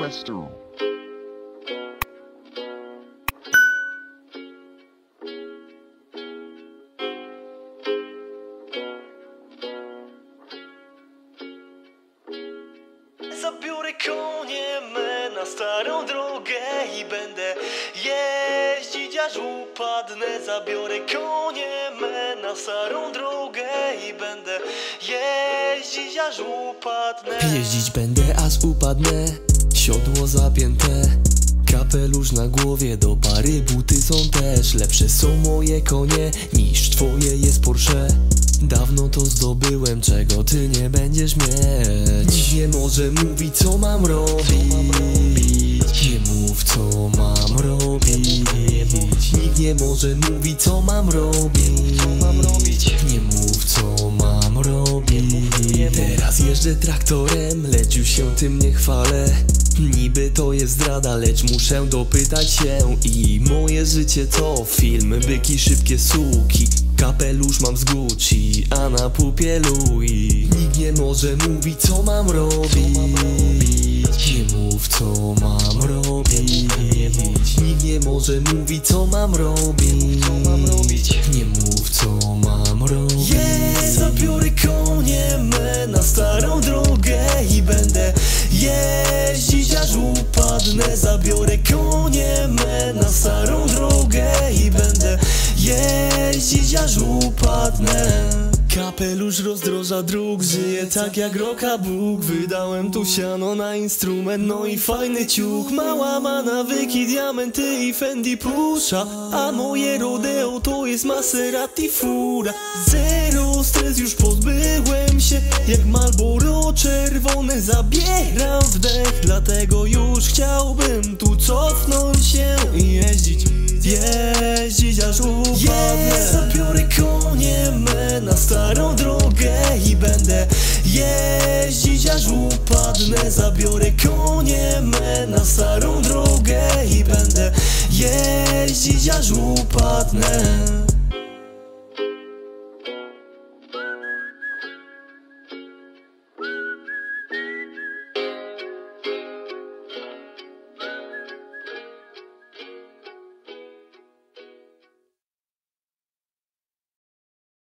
Western. Zabiorę konie me na starą drogę i będę jeździć aż upadnę. Zabiorę konie me na starą drogę i będę jeździć aż upadnę. Jeździć będę aż upadnę Siodło zapięte Kapelusz na głowie Do pary buty są też. Lepsze są moje konie Niż twoje jest Porsche. Dawno to zdobyłem Czego ty nie będziesz mieć. Nikt nie może mówić co mam robić. Nie mów co mam robić. Nikt nie może mówić co mam robić. Nie mów co mam jeżdżę traktorem, już się tym nie chwalę. Niby to jest zdrada, lecz muszę dopytać się. I moje życie to film, byki, szybkie suki. Kapelusz mam z Gucci, a na pupie Louis. Nikt nie może mówić co mam robić. Nie mów co mam robić. Nikt nie może mówić co mam robić. Nie mów co mam robić aż upadnę Zabiorę konie me na starą drogę i będę jeździć aż upadnę. Kapelusz rozdroża dróg, żyje tak jak roka Bóg. Wydałem tu siano na instrument, no i fajny ciuk. Mała ma nawyki, diamenty i Fendi pusza A moje rodeo to jest Maserati fura. Zero stres, już pozbyłem się Jak Marlboro czerwone zabieram wdech Dlatego już chciałbym tu cofnąć się i jeździć Jeździć aż upadnę. Zabiorę konie me na starą drogę I będę jeździć aż upadnę. Zabiorę konie me na starą drogę I będę jeździć aż upadnę